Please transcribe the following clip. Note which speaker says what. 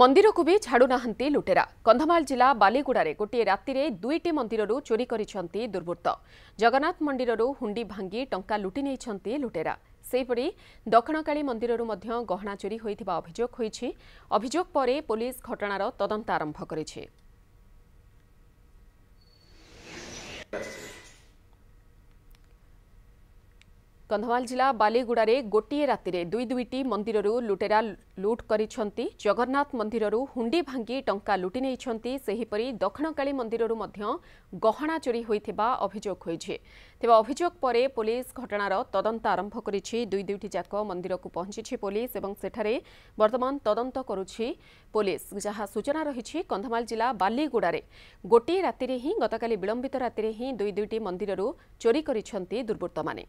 Speaker 1: ମନ୍ଦିରକୁ ବି ଛାଡୁନାହାନ୍ତି ଲୁଟେରା। କନ୍ଧମାଳ ଜିଲ୍ଲା ବାଲିଗୁଡାରେ ଗୋଟିଏ ରାତିରେ ଦୁଇଟି ମନ୍ଦିରରୁ ଚୋରି କରିଛନ୍ତି ଦୁର୍ବୃତ୍ତ। ଜଗନ୍ନାଥ ମନ୍ଦିରରୁ ହୁଣ୍ଡି ଭାଙ୍ଗି ଟଙ୍କା ଲୁଟି ନେଇଛନ୍ତି ଲୁଟେରା। ସେହିପରି ଦକ୍ଷିଣକାଳୀ ମନ୍ଦିରରୁ ମଧ୍ୟ ଗହଣା ଚୋରି ହୋଇଥିବା ଅଭିଯୋଗ ହୋଇଛି। ଅଭିଯୋଗ ପରେ ପୋଲିସ ଘଟଣାର ତଦନ୍ତ ଆରମ୍ଭ କରିଛି। କନ୍ଧମାଳ ଜିଲ୍ଲା ବାଲିଗୁଡାରେ ଗୋଟିଏ ରାତିରେ ଦୁଇ ଦୁଇଟି ମନ୍ଦିରରୁ ଲୁଟେରା ଲୁଟ୍ କରିଛନ୍ତି। ଜଗନ୍ନାଥ ମନ୍ଦିରରୁ ହୁଣ୍ଡି ଭାଙ୍ଗି ଟଙ୍କା ଲୁଟି ନେଇଛନ୍ତି। ସେହିପରି ଦକ୍ଷିଣକାଳୀ ମନ୍ଦିରରୁ ମଧ୍ୟ ଗହଣା ଚୋରି ହୋଇଥିବା ଅଭିଯୋଗ ହୋଇଛି। ତେବେ ଅଭିଯୋଗ ପରେ ପୋଲିସ ଘଟଣାର ତଦନ୍ତ ଆରମ୍ଭ କରିଛି। ଦୁଇ ଦୁଇଟି ଯାକ ମନ୍ଦିରକୁ ପହଞ୍ଚିଛି ପୋଲିସ ଏବଂ ସେଠାରେ ବର୍ତ୍ତମାନ ତଦନ୍ତ କରୁଛି ପୋଲିସ। ଯାହା ସୂଚନା ରହିଛି କନ୍ଧମାଳ ଜିଲ୍ଲା ବାଲିଗୁଡାରେ ଗୋଟିଏ ରାତିରେ ହିଁ ଗତକାଲି ବିଳମ୍ବିତ ରାତିରେ ହିଁ ଦୁଇ ଦୁଇଟି ମନ୍ଦିରରୁ ଚୋରି କରିଛନ୍ତି ଦୁର୍ବୃତ୍ତମାନେ।